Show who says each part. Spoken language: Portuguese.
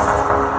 Speaker 1: Música